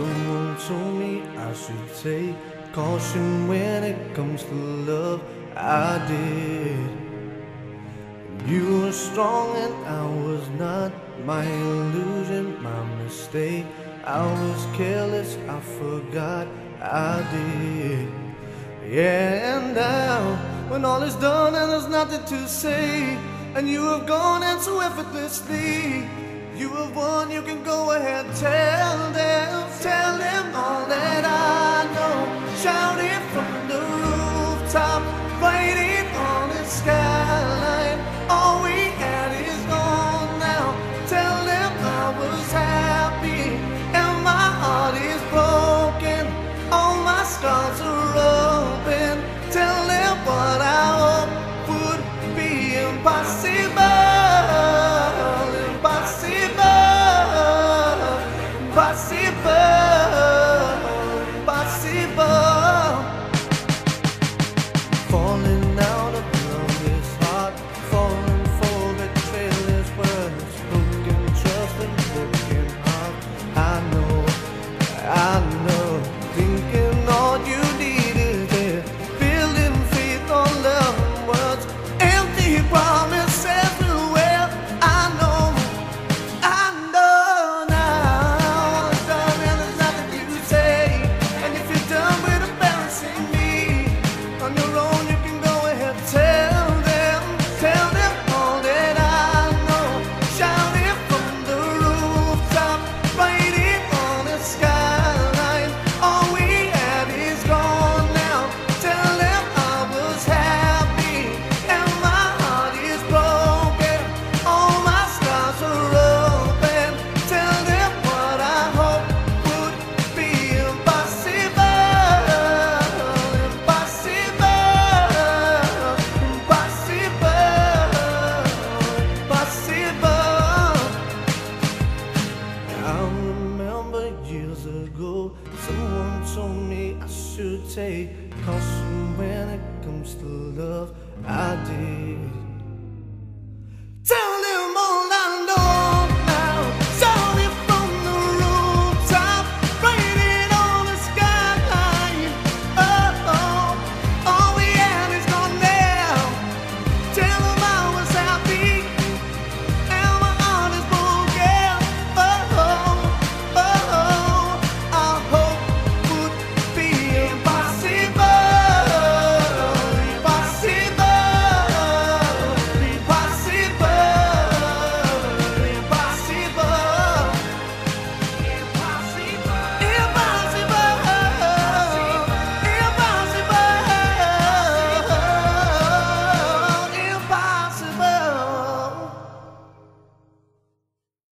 I should take caution when it comes to love. I did. You were strong and I was not. My illusion, my mistake. I was careless, I forgot I did. Yeah, and now, when all is done and there's nothing to say, and you have gone and so effortlessly, you have won, you can go ahead, tell them, tell them all that I know. Shout it from the rooftop, write it on the skyline. All we had is gone now. Tell them I was happy, and my heart is broken. Should take caution when it comes to love. I did.